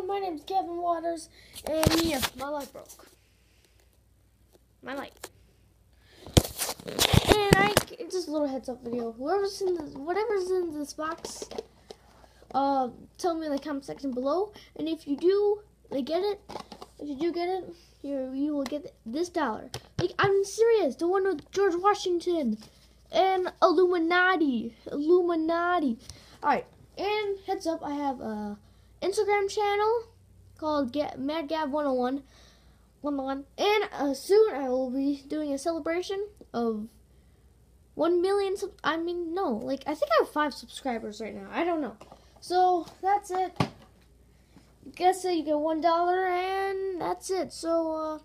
everyone, my name is Kevin Waters, and yeah, my light broke. My light. And I, it's just a little heads up video. Whoever's in this, whatever's in this box, uh, tell me in the comment section below. And if you do, like, get it, if you do get it, you you will get this dollar. Like, I'm serious. The one with George Washington and Illuminati, Illuminati. All right. And heads up, I have a Instagram channel called Get Mad Gab 101. 101. And uh, soon I will be doing a celebration of 1 million. Sub- I mean, no, like, I think I have 5 subscribers right now. I don't know. So, that's it. Guess that you get $1 and that's it. So, uh,